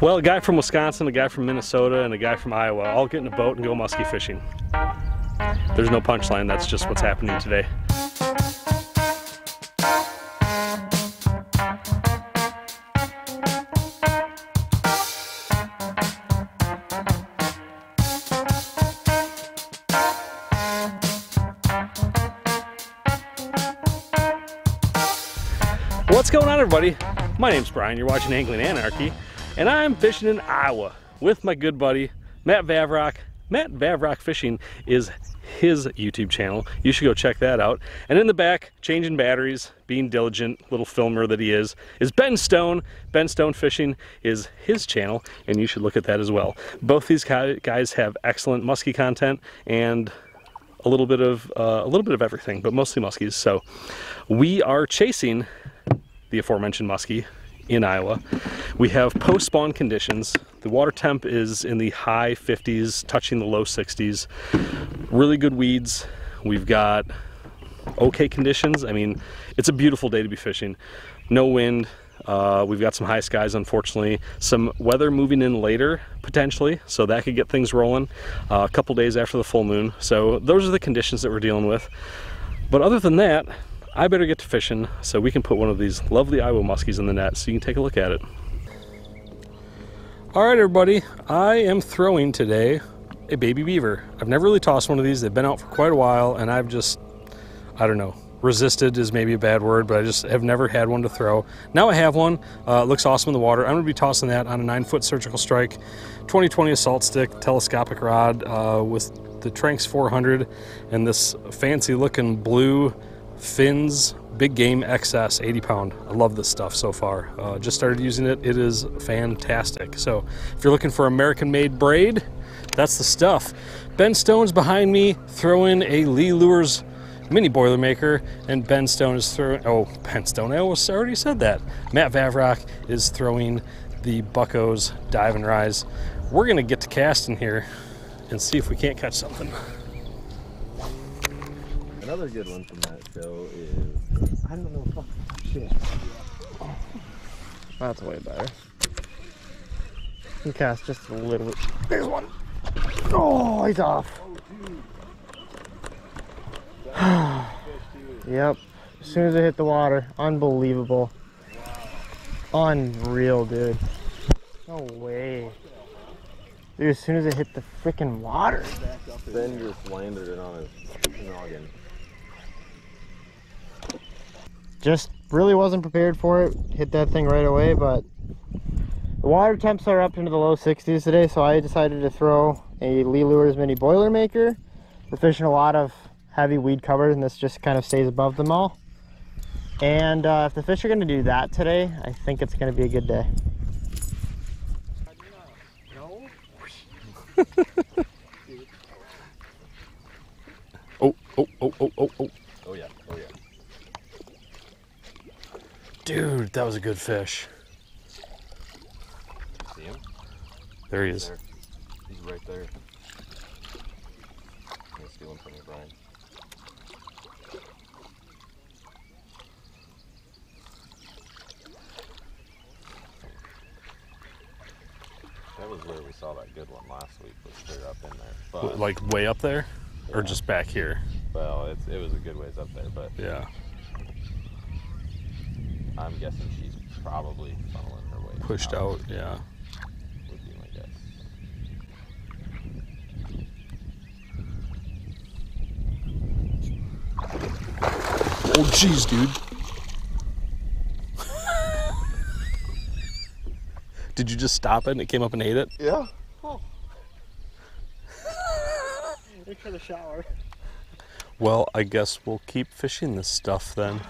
Well, a guy from Wisconsin, a guy from Minnesota, and a guy from Iowa all get in a boat and go muskie fishing. There's no punchline, that's just what's happening today. What's going on everybody? My name's Brian, you're watching Angling Anarchy, and I'm fishing in Iowa with my good buddy, Matt Vavroch. Matt Vavroch Fishing is his YouTube channel. You should go check that out. And in the back, changing batteries, being diligent little filmer that he is, is Ben Stone. Ben Stone Fishing is his channel, and you should look at that as well. Both these guys have excellent muskie content and a little bit of uh, a little bit of everything, but mostly muskies. So we are chasing the aforementioned muskie in Iowa. We have post-spawn conditions. The water temp is in the high 50s, touching the low 60s. Really good weeds. We've got okay conditions. I mean, it's a beautiful day to be fishing. No wind. Uh, we've got some high skies, unfortunately. Some weather moving in later, potentially, so that could get things rolling uh, a couple days after the full moon. So those are the conditions that we're dealing with. But other than that, I better get to fishing so we can put one of these lovely Iowa muskies in the net so you can take a look at it. All right, everybody, I am throwing today a baby beaver. I've never really tossed one of these. They've been out for quite a while and I've just, I don't know, resisted is maybe a bad word, but I just have never had one to throw. Now I have one. Uh, looks awesome in the water. I'm gonna be tossing that on a nine foot surgical strike, 2020 assault stick, telescopic rod uh, with the Tranx 400 and this fancy looking blue FINS Big Game XS 80 pound. I love this stuff so far. Uh, just started using it. It is fantastic. So if you're looking for American made braid, that's the stuff. Ben Stone's behind me throwing a Lee Lures mini Boilermaker and Ben Stone is throwing, oh, Ben Stone, I almost already said that. Matt Vavroch is throwing the Buckos Dive and Rise. We're gonna get to casting here and see if we can't catch something. Another good one from that show is I don't know. Fuck shit. That's way better. You cast just a little bit. There's one. Oh, he's off. yep. As soon as it hit the water, unbelievable. Unreal, dude. No way. Dude, as soon as it hit the freaking water. Ben just landed it on his noggin just really wasn't prepared for it. Hit that thing right away, but the water temps are up into the low 60s today, so I decided to throw a Lee Lures Mini Boilermaker. We're fishing a lot of heavy weed cover, and this just kind of stays above them all. And uh, if the fish are going to do that today, I think it's going to be a good day. oh, oh, oh, oh, oh, oh. Oh yeah, oh yeah. Dude, that was a good fish. See him? There he is. There. He's right there. Stealing from you, Brian. That was where we saw that good one last week. Was straight up in there. But, like way up there, yeah. or just back here? Well, it's, it was a good ways up there, but yeah. I'm guessing she's probably funneling her way. Pushed out, out yeah. Would be my guess. Oh, jeez, dude. Did you just stop it and it came up and ate it? Yeah. Oh. for the shower. Well, I guess we'll keep fishing this stuff then.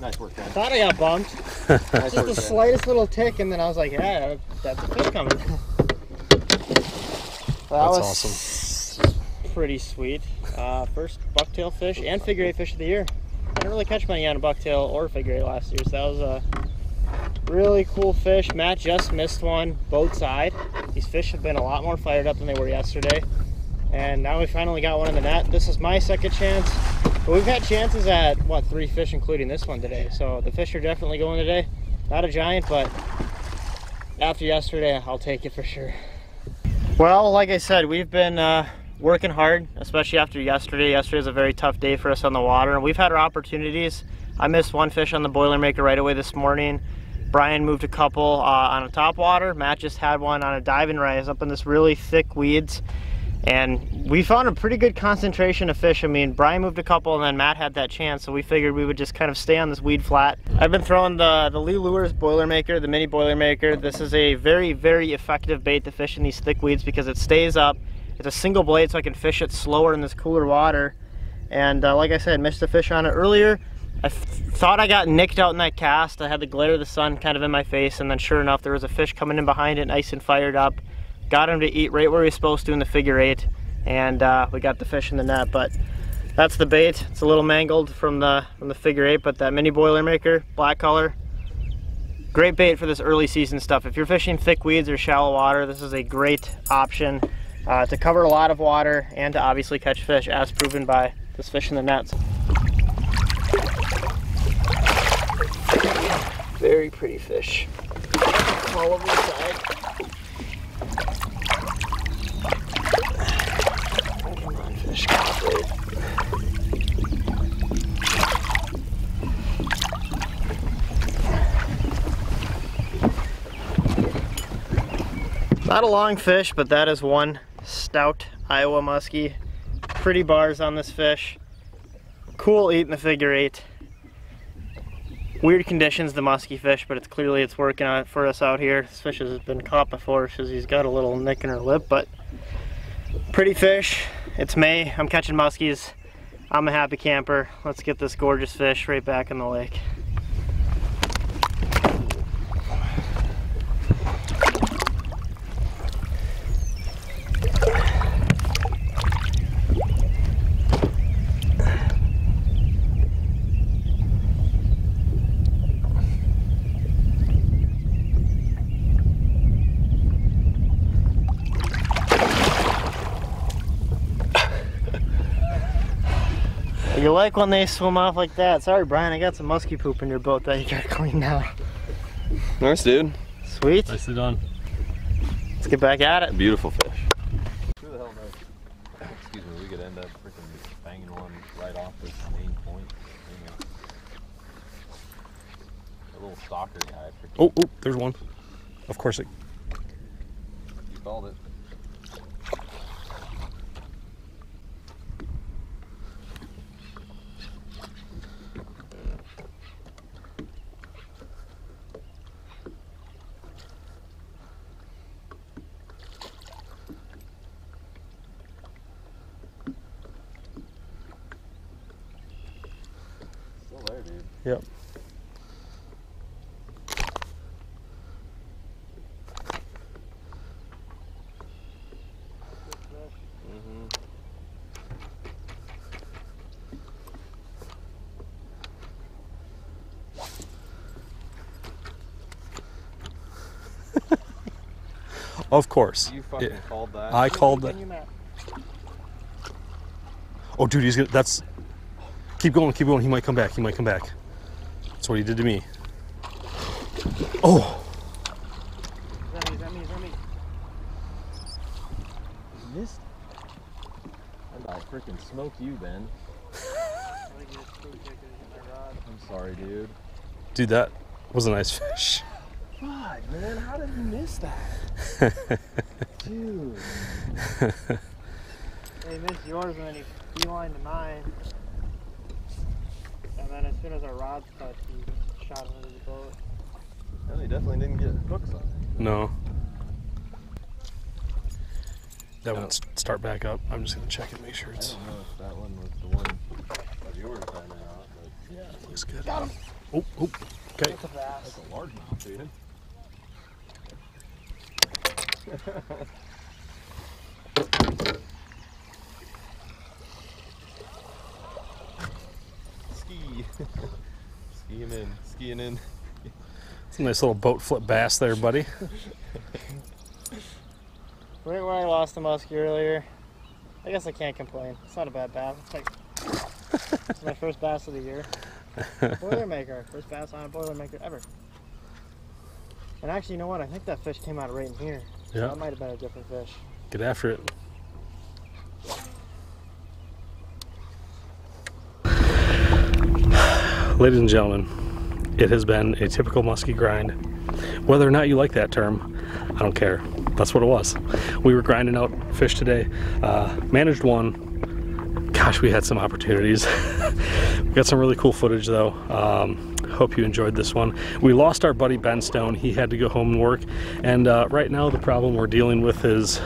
Nice work, man. Thought I got bumped. nice Just the slightest little tick, and then I was like, yeah, that's a fish coming. that that's was awesome. pretty sweet. Uh, first bucktail fish and figure eight fish of the year. I didn't really catch many on a bucktail or figure eight last year, so that was a really cool fish. Matt just missed one both side. These fish have been a lot more fired up than they were yesterday. And now we finally got one in the net. This is my second chance. We've had chances at, what, three fish, including this one today. So the fish are definitely going today. Not a giant, but after yesterday, I'll take it for sure. Well, like I said, we've been uh, working hard, especially after yesterday. Yesterday was a very tough day for us on the water, and we've had our opportunities. I missed one fish on the Boilermaker right away this morning. Brian moved a couple uh, on a top water. Matt just had one on a diving rise up in this really thick weeds. And we found a pretty good concentration of fish. I mean, Brian moved a couple and then Matt had that chance, so we figured we would just kind of stay on this weed flat. I've been throwing the, the Lee Lures Boilermaker, the mini Boilermaker. This is a very, very effective bait to fish in these thick weeds because it stays up. It's a single blade so I can fish it slower in this cooler water. And uh, like I said, missed a fish on it earlier. I thought I got nicked out in that cast. I had the glare of the sun kind of in my face and then sure enough there was a fish coming in behind it nice and fired up got him to eat right where he's supposed to in the figure eight and uh, we got the fish in the net but that's the bait. It's a little mangled from the from the figure eight but that mini boilermaker black color great bait for this early season stuff. If you're fishing thick weeds or shallow water this is a great option uh, to cover a lot of water and to obviously catch fish as proven by this fish in the nets. Very pretty fish. All over the side fish Not a long fish, but that is one stout Iowa muskie. Pretty bars on this fish. Cool eating the figure eight. Weird conditions, the musky fish, but it's clearly it's working on it for us out here. This fish has been caught before because he's got a little nick in her lip, but pretty fish. It's May, I'm catching muskies. I'm a happy camper. Let's get this gorgeous fish right back in the lake. Like when they swim off like that. Sorry, Brian, I got some musky poop in your boat that you gotta clean now. Nice, dude. Sweet. Nicely done. Let's get back at it. Beautiful fish. Who the hell knows? Excuse me, we could end up freaking banging one right off this main point. You know. A little stalker guy. Oh, oh, there's one. Of course it. you called it. There, dude. Yep. Of course. You fucking Yeah. called that. I called that. Oh, dude, he's gonna. That's. Keep going, keep going. He might come back. He might come back. That's what he did to me. Oh, missed. I about freaking smoked you, Ben. I'm sorry, dude. dude, that was a nice fish. God, man, how did you miss that? Dude. He missed yours then he beeline to mine. And then as soon as our rods touched, he shot him into the boat. Well, he definitely didn't get hooks on it. No. That No. won't start back up. I'm just gonna check it, make sure I it's. don't know if that one was the one of yours time out, but Yeah, it looks good. Oh, oh, okay. That's a bass. that's a large mouth, dude. Skiing in, skiing in. It's a nice little boat flip bass there, buddy. Right where I lost the muskie earlier. I guess I can't complain. It's not a bad bass. It's like it's my first bass of the year. Boilermaker. First bass on a Boilermaker ever. And actually, you know what? I think that fish came out right in here. So Yeah. That might have been a different fish. Get after it. Ladies and gentlemen, it has been a typical musky grind. Whether or not you like that term, I don't care. That's what it was. We were grinding out fish today. Uh, managed one. Gosh, we had some opportunities. we got some really cool footage though. Um, hope you enjoyed this one. We lost our buddy Ben Stone. He had to go home and work. And uh, right now, the problem we're dealing with is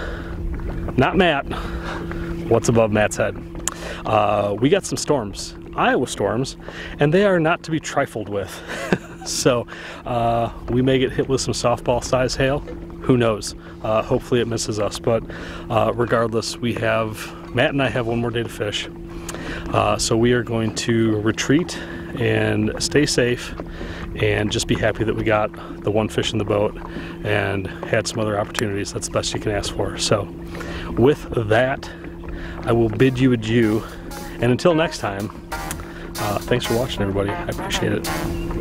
not Matt. What's above Matt's head? Uh, we got some storms, Iowa storms, and they are not to be trifled with. so uh, we may get hit with some softball size hail. Who knows? Uh, hopefully it misses us. But uh, regardless, we have Matt and I have one more day to fish. Uh, so we are going to retreat and stay safe and just be happy that we got the one fish in the boat and had some other opportunities. That's the best you can ask for. So, with that, I will bid you adieu. And until next time, uh, thanks for watching, everybody. I appreciate it.